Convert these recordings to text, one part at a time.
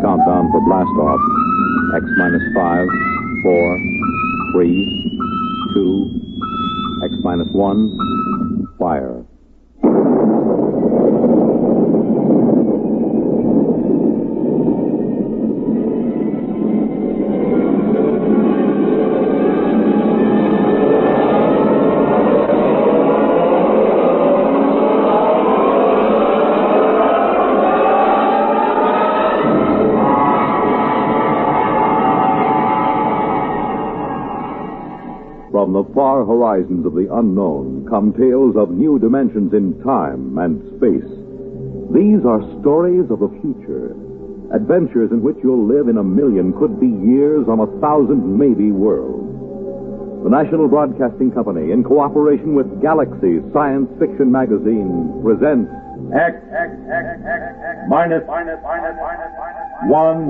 Countdown for blast off. X minus five, four, three, two, X minus one, fire. From the far horizons of the unknown come tales of new dimensions in time and space. These are stories of the future. Adventures in which you'll live in a million could be years on a thousand maybe worlds. The National Broadcasting Company, in cooperation with Galaxy Science Fiction Magazine, presents X, X, X, X, minus, minus, minus, minus, one.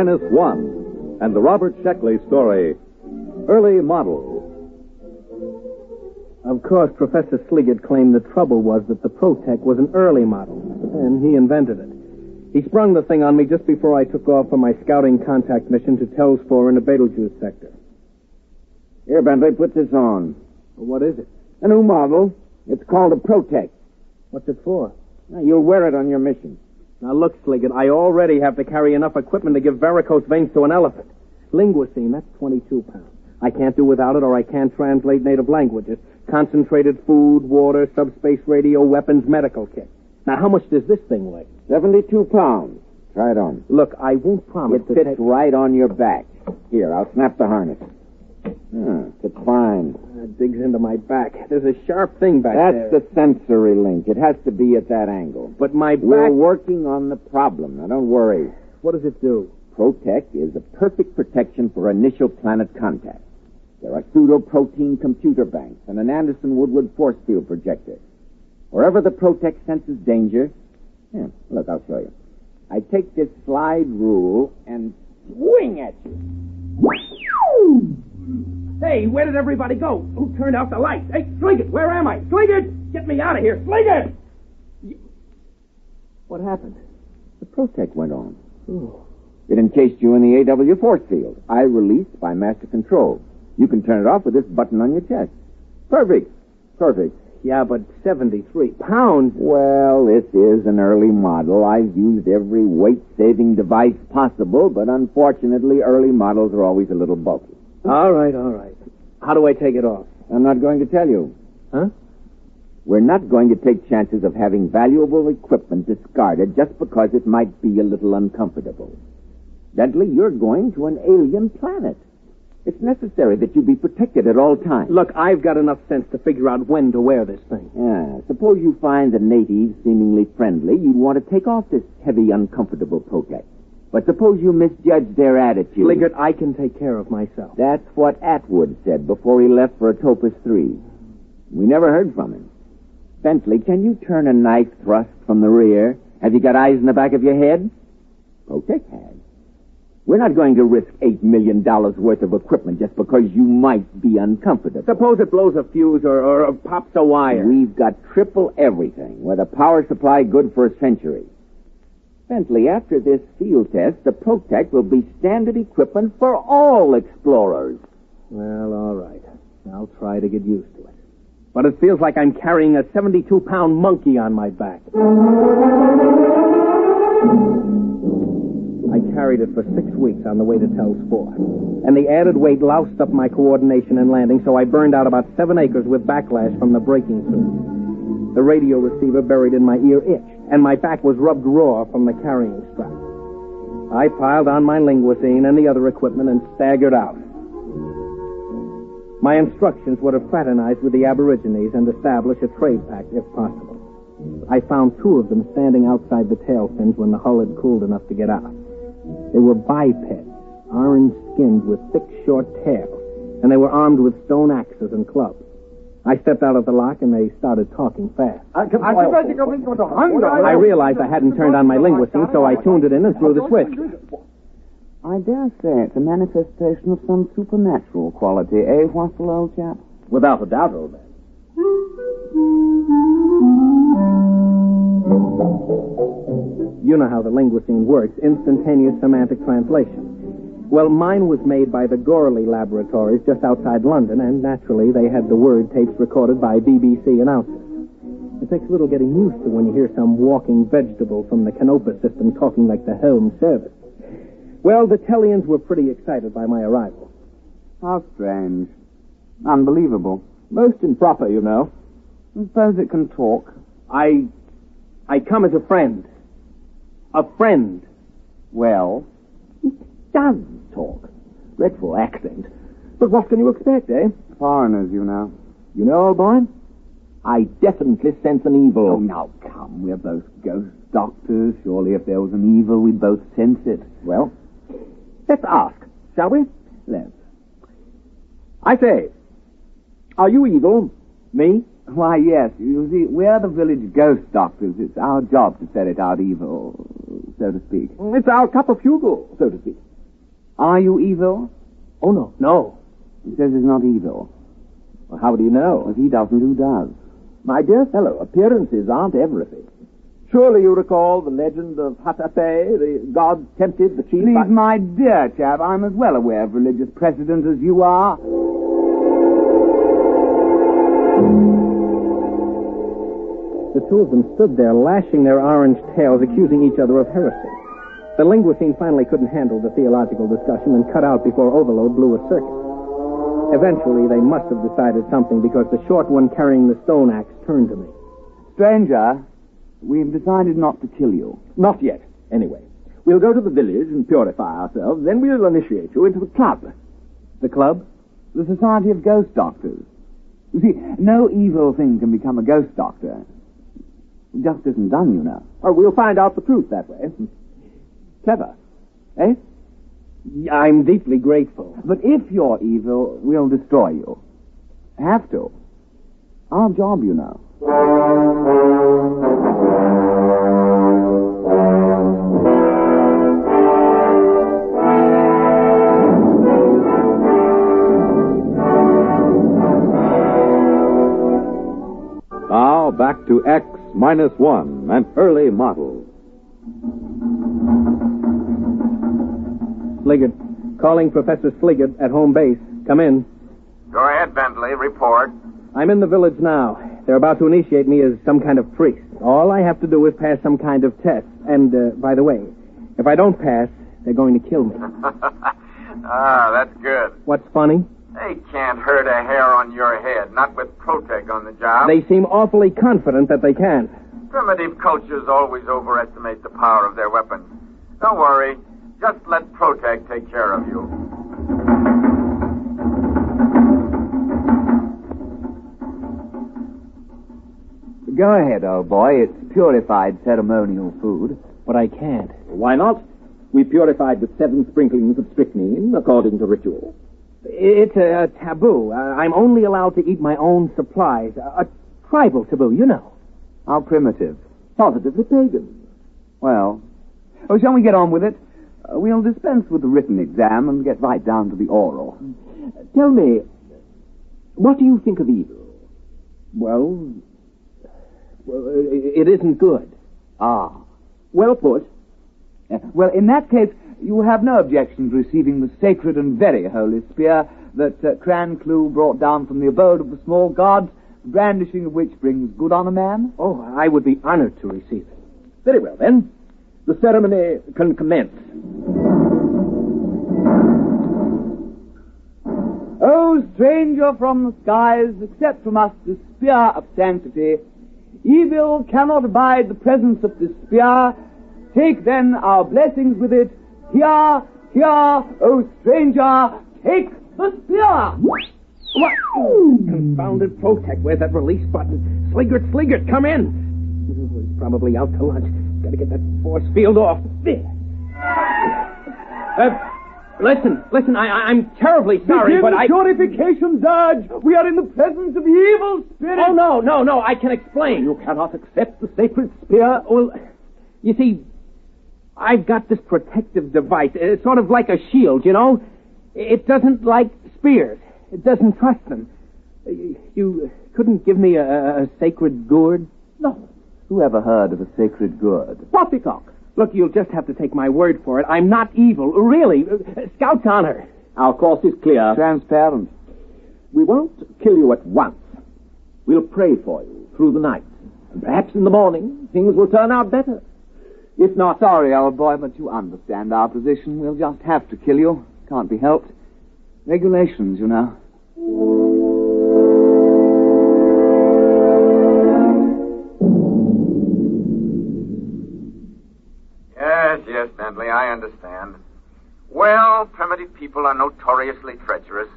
Minus one and the Robert Sheckley story, Early Model. Of course, Professor Sliggett claimed the trouble was that the Protec was an early model, and he invented it. He sprung the thing on me just before I took off for my scouting contact mission to Tells 4 in the Betelgeuse sector. Here, Bentley, put this on. What is it? A new model. It's called a Protec. What's it for? Now, you'll wear it on your mission. Now, look, Sliggett, I already have to carry enough equipment to give varicose veins to an elephant. Linguicine, that's 22 pounds. I can't do without it, or I can't translate native languages. Concentrated food, water, subspace radio, weapons, medical kit. Now, how much does this thing weigh? 72 pounds. Try it on. Look, I won't promise It to fits take... right on your back. Here, I'll snap the harness. Ah, it's fine. It digs into my back. There's a sharp thing back there. That's there. the sensory link. It has to be at that angle. But my back... We're working on the problem. Now, don't worry. What does it do? Protec is a perfect protection for initial planet contact. There are pseudo-protein computer banks and an Anderson Woodward force field projector. Wherever the Protec senses danger, yeah, look, I'll show you. I take this slide rule and swing at you. Hey, where did everybody go? Who turned out the lights? Hey, Sliggett, where am I? Sliggett! Get me out of here! Sliggett! What happened? The Protec went on. Oh. It encased you in the AW force field. I released by master control. You can turn it off with this button on your chest. Perfect. Perfect. Yeah, but 73 pounds? Well, this is an early model. I've used every weight-saving device possible, but unfortunately, early models are always a little bulky. All right, all right. How do I take it off? I'm not going to tell you. Huh? We're not going to take chances of having valuable equipment discarded just because it might be a little uncomfortable. Bentley, you're going to an alien planet. It's necessary that you be protected at all times. Look, I've got enough sense to figure out when to wear this thing. Yeah, suppose you find the natives seemingly friendly, you'd want to take off this heavy, uncomfortable Protec. But suppose you misjudge their attitude. Sliggett, I can take care of myself. That's what Atwood said before he left for Atopus 3. We never heard from him. Bentley, can you turn a knife thrust from the rear? Have you got eyes in the back of your head? Oh, Protec has. We're not going to risk $8 million worth of equipment just because you might be uncomfortable. Suppose it blows a fuse or, or, or pops a wire. We've got triple everything, with a power supply good for a century. Bentley, after this field test, the Protec will be standard equipment for all explorers. Well, all right. I'll try to get used to it. But it feels like I'm carrying a 72 pound monkey on my back. I carried it for six weeks on the way to Tells 4. And the added weight loused up my coordination in landing, so I burned out about seven acres with backlash from the braking suit. The radio receiver buried in my ear itched, and my back was rubbed raw from the carrying strap. I piled on my linguicine and the other equipment and staggered out. My instructions were to fraternize with the Aborigines and establish a trade pact if possible. I found two of them standing outside the tail fins when the hull had cooled enough to get out. They were bipeds, orange skinned with thick, short tails, and they were armed with stone axes and clubs. I stepped out of the lock and they started talking fast. I I realized I hadn't turned on my linguisting, so I tuned it in and threw the switch. I dare say it's a manifestation of some supernatural quality, eh, Wassel, old chap? Without a doubt, old man. You know how the linguisting works, instantaneous semantic translation. Well, mine was made by the Gorley Laboratories just outside London, and naturally they had the word tapes recorded by BBC announcers. It takes a little getting used to when you hear some walking vegetable from the Canopa system talking like the home service. Well, the Tellians were pretty excited by my arrival. How strange. Unbelievable. Most improper, you know. I suppose it can talk. I. I come as a friend. A friend. Well, Does talk. Dreadful accent. But what can you expect, eh? foreigners, you know. You know, old boy, I definitely sense an evil. Oh, now come. We're both ghost doctors. Surely if there was an evil, we'd both sense it. Well, let's ask, shall we? Let's. I say, are you evil? Me? Why, yes. You see, we're the village ghost doctors. It's our job to ferret out evil, so to speak. It's our cup of fugle, so to speak. Are you evil? Oh, no. No. He says he's not evil. Well, how do you know? If he doesn't, who does? My dear fellow, appearances aren't everything. Surely you recall the legend of Hatape, the god tempted the chief. Please, by- my dear chap, I'm as well aware of religious precedent as you are. The two of them stood there, lashing their orange tails, accusing each other of heresy. The linguistine finally couldn't handle the theological discussion and cut out before Overload blew a circuit. Eventually, they must have decided something because the short one carrying the stone axe turned to me. Stranger, we've decided not to kill you. Not yet, anyway. We'll go to the village and purify ourselves, then we'll initiate you into the club. The club? The Society of Ghost Doctors. You see, no evil thing can become a ghost doctor. It just isn't done, you know. Oh, we'll find out the truth that way. Hmm. Clever. Eh? I'm deeply grateful. But if you're evil, we'll destroy you. Have to. Our job, you know. Now back to X minus one, an early model. Sliggett. Calling Professor Sliggett at home base. Come in. Go ahead, Bentley. Report. I'm in the village now. They're about to initiate me as some kind of priest. All I have to do is pass some kind of test. And, uh, by the way, if I don't pass, they're going to kill me. ah, that's good. What's funny? They can't hurt a hair on your head, not with Protec on the job. They seem awfully confident that they can. Primitive cultures always overestimate the power of their weapons. Don't worry. Just let Protec take care of you. Go ahead, old boy. It's purified ceremonial food. But I can't. Why not? We purified with seven sprinklings of strychnine, according to ritual. It's a, a taboo. Uh, I'm only allowed to eat my own supplies. A, a tribal taboo, you know. How primitive. Positively pagan. Well, oh, shall we get on with it? We'll dispense with the written exam and get right down to the oral. Tell me, what do you think of evil? Well, well it isn't good. Ah. Well put. Well, in that case, you have no objection to receiving the sacred and very holy spear that uh, Cran Clu brought down from the abode of the small gods, the brandishing of which brings good on a man. Oh, I would be honored to receive it. Very well, then. The ceremony can commence. O stranger from the skies, accept from us this spear of sanctity. Evil cannot abide the presence of this spear. Take then our blessings with it. Here, here, O stranger, take the spear! What? Confounded Protec. Where's that release button? Sliggett, Sliggett, come in. He's probably out to lunch. Gotta get that force field off. There. Uh, Listen, listen, I, I'm terribly sorry, but I... purification, Judge. We are in the presence of evil spirits. Oh, no, no, no, I can explain. You cannot accept the sacred spear. Well, you see, I've got this protective device. It's sort of like a shield, you know? It doesn't like spears. It doesn't trust them. You couldn't give me a, a sacred gourd? No. Who ever heard of a sacred gourd? Poppycock. Look, you'll just have to take my word for it. I'm not evil. Really. Uh, Scout's honor. Our course is clear. Transparent. We won't kill you at once. We'll pray for you through the night. And perhaps in the morning, things will turn out better. If not, Sorry, old boy, but you understand our position. We'll just have to kill you. Can't be helped. Regulations, you know. Yes, Bentley, I understand. Well, primitive people are notoriously treacherous.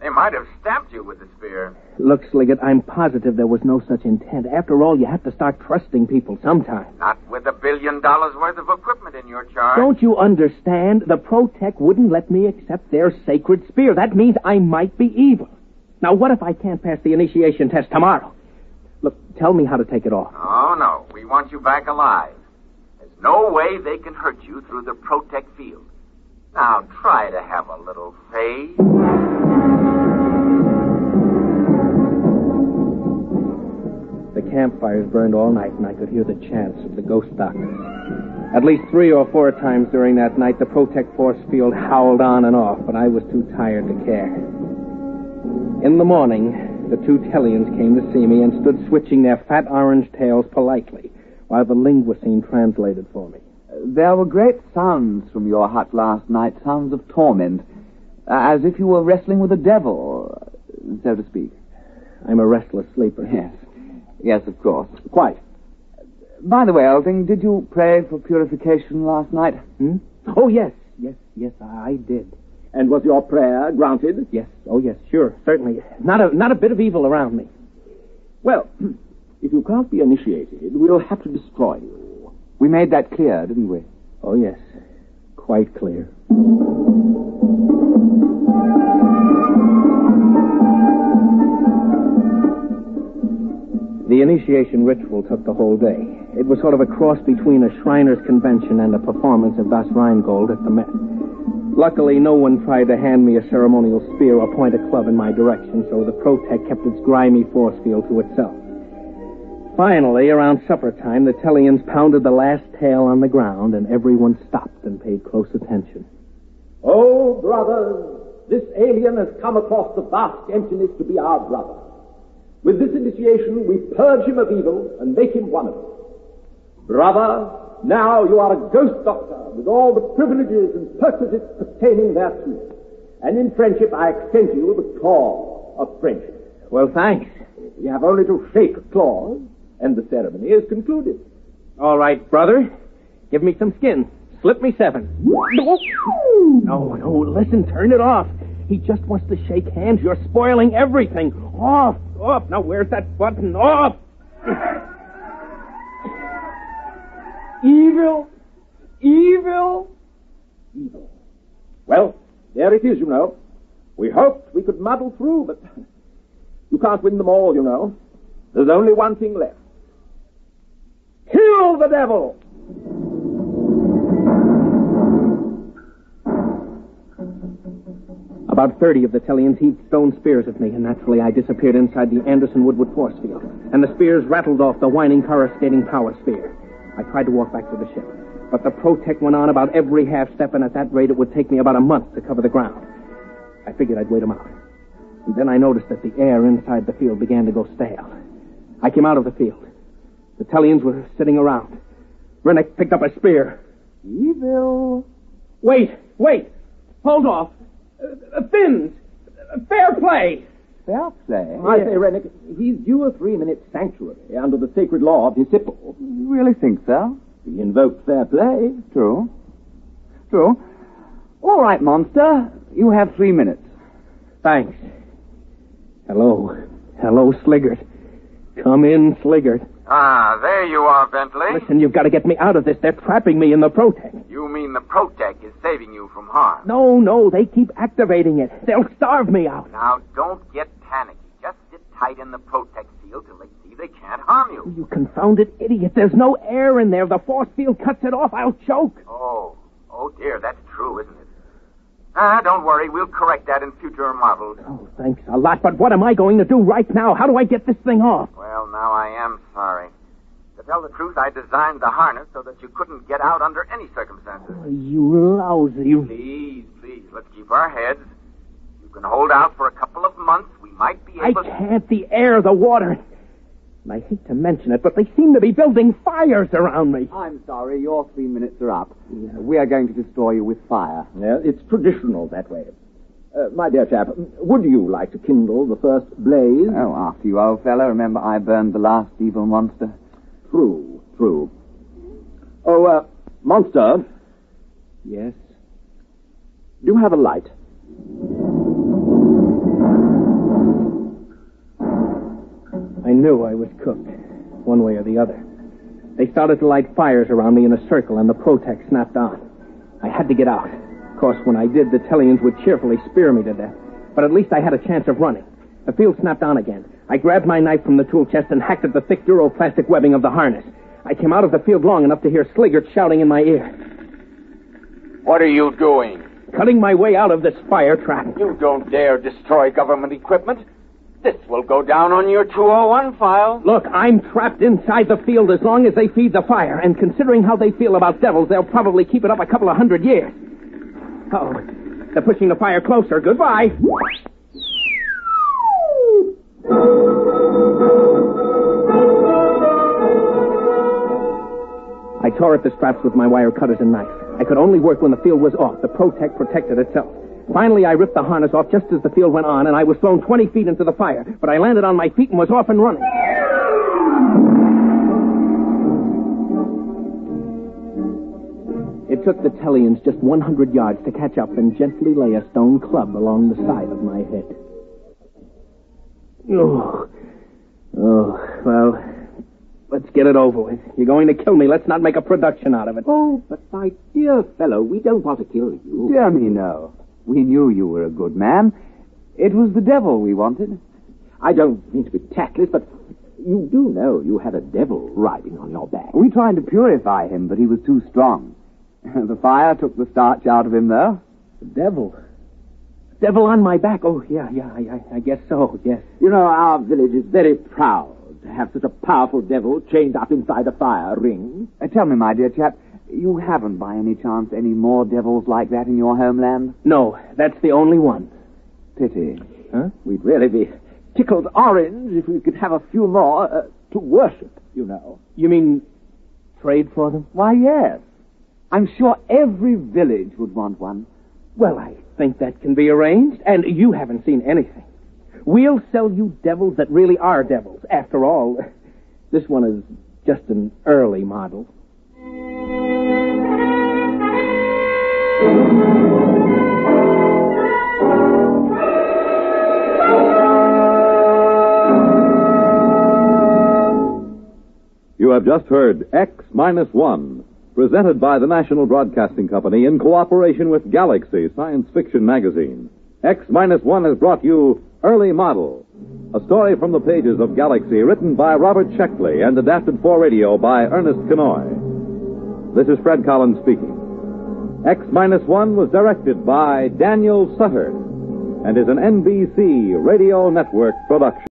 They might have stabbed you with the spear. Look, Sliggett, I'm positive there was no such intent. After all, you have to start trusting people sometime. Not with a billion dollars worth of equipment in your charge. Don't you understand? The Protec wouldn't let me accept their sacred spear. That means I might be evil. Now, what if I can't pass the initiation test tomorrow? Look, tell me how to take it off. Oh, no. We want you back alive. No way they can hurt you through the Protec field. Now, try to have a little faith. The campfires burned all night, and I could hear the chants of the ghost doctor. At least three or four times during that night, the Protec force field howled on and off, but I was too tired to care. In the morning, the two Tellians came to see me and stood switching their fat orange tails politely, while the linguisine translated for me. There were great sounds from your hut last night, sounds of torment, uh, as if you were wrestling with the devil, so to speak. I'm a restless sleeper. Yes. Yes, of course. Quite. By the way, old thing, did you pray for purification last night? Hmm? Oh, yes, yes, yes, I did. And was your prayer granted? Yes, oh, yes, sure, certainly. Not a, not a bit of evil around me. Well, if you can't be initiated, we'll have to destroy you. We made that clear, didn't we? Oh, yes, quite clear. The initiation ritual took the whole day. It was sort of a cross between a Shriners convention and a performance of Das Rheingold at the Met. Luckily, no one tried to hand me a ceremonial spear or point a club in my direction, so the Protec kept its grimy force field to itself. Finally, around supper time, the Tellians pounded the last tail on the ground, and everyone stopped and paid close attention. Oh, brothers, this alien has come across the vast emptiness to be our brother. With this initiation, we purge him of evil and make him one of us. Brother, now you are a ghost doctor with all the privileges and perquisites pertaining thereto. And in friendship, I extend to you the claw of friendship. Well, thanks. You have only to shake claws, and the ceremony is concluded. All right, brother. Give me some skin. Slip me seven. No, no, listen, turn it off. He just wants to shake hands. You're spoiling everything. Off, off. Now, where's that button? Off. Evil, evil, evil. Well, there it is, you know. We hoped we could muddle through, but you can't win them all, you know. There's only one thing left. Kill the devil! About 30 of the Tellians heaved stone spears at me, and naturally I disappeared inside the Anderson Woodward force field. And the spears rattled off the whining coruscating power sphere. I tried to walk back to the ship, but the Protec went on about every half step, and at that rate it would take me about a month to cover the ground. I figured I'd wait him out. And then I noticed that the air inside the field began to go stale. I came out of the field. The Tellians were sitting around. Rennick picked up a spear. Evil. Wait, wait! Hold off! Uh, fins! Fair play! Fair play. I say, Rennick, he's due a three-minute sanctuary under the sacred law of disciple. You really think so? He invoked fair play. True. True. All right, monster. You have three minutes. Thanks. Hello. Hello, Sliggett. Come in, Sliggett. Ah, there you are, Bentley. Listen, you've got to get me out of this. They're trapping me in the Protec. You mean the Protec is saving you from harm? No, no, they keep activating it. They'll starve me out. Now, don't get panicky. Just sit tight in the Protec field till they see they can't harm you. You confounded idiot. There's no air in there. The force field cuts it off. I'll choke. Oh, oh dear, that's true, isn't it? Ah, don't worry. We'll correct that in future models. Oh, thanks a lot. But what am I going to do right now? How do I get this thing off? Well, now I am sorry. To tell the truth, I designed the harness so that you couldn't get out under any circumstances. Oh, you lousy. Please, please, let's keep our heads. You can hold out for a couple of months. We might be I able to. can't. The air, the water. And I hate to mention it, but they seem to be building fires around me. I'm sorry, your three minutes are up. We are going to destroy you with fire. Yeah, it's traditional that way. Uh, my dear chap, would you like to kindle the first blaze? Oh, after you, old fellow. Remember, I burned the last evil monster. True, true. Oh, uh, Monster, Yes? do you have a light? I knew I was cooked, one way or the other. They started to light fires around me in a circle, and the Protec snapped on. I had to get out. Of course, when I did, the Tellians would cheerfully spear me to death. But at least I had a chance of running. The field snapped on again. I grabbed my knife from the tool chest and hacked at the thick duroplastic webbing of the harness. I came out of the field long enough to hear Sliggett shouting in my ear, What are you doing? cutting my way out of this fire trap. You don't dare destroy government equipment. This will go down on your 201 file. Look, I'm trapped inside the field as long as they feed the fire, and considering how they feel about devils, they'll probably keep it up a couple of hundred years. Oh, they're pushing the fire closer. Goodbye. I tore at the straps with my wire cutters and knife. I could only work when the field was off. The Protec protected itself. Finally, I ripped the harness off just as the field went on, and I was thrown 20 feet into the fire. But I landed on my feet and was off and running. It took the Tellians just 100 yards to catch up and gently lay a stone club along the side of my head. Oh, oh, well, let's get it over with. You're going to kill me. Let's not make a production out of it. Oh, but my dear fellow, we don't want to kill you. Dear me, no. We knew you were a good man. It was the devil we wanted. I don't mean to be tactless, but you do know you had a devil riding on your back. We tried to purify him, but he was too strong. the fire took the starch out of him, though. The devil. Devil on my back. Oh, yeah, yeah, I, I, guess so, yes. You know, our village is very proud to have such a powerful devil chained up inside a fire ring. Uh, tell me, my dear chap, you haven't by any chance any more devils like that in your homeland? No, that's the only one. Pity. Huh? We'd really be tickled orange if we could have a few more uh, to worship, you know. You mean trade for them? Why, yes. I'm sure every village would want one. Well, I think that can be arranged, and you haven't seen anything. We'll sell you devils that really are devils. After all, this one is just an early model. You have just heard X Minus One, presented by the National Broadcasting Company in cooperation with Galaxy Science Fiction Magazine. X Minus One has brought you Early Model, a story from the pages of Galaxy written by Robert Sheckley and adapted for radio by Ernest Kinoy. This is Fred Collins speaking. X Minus One was directed by Daniel Sutter and is an NBC Radio Network production.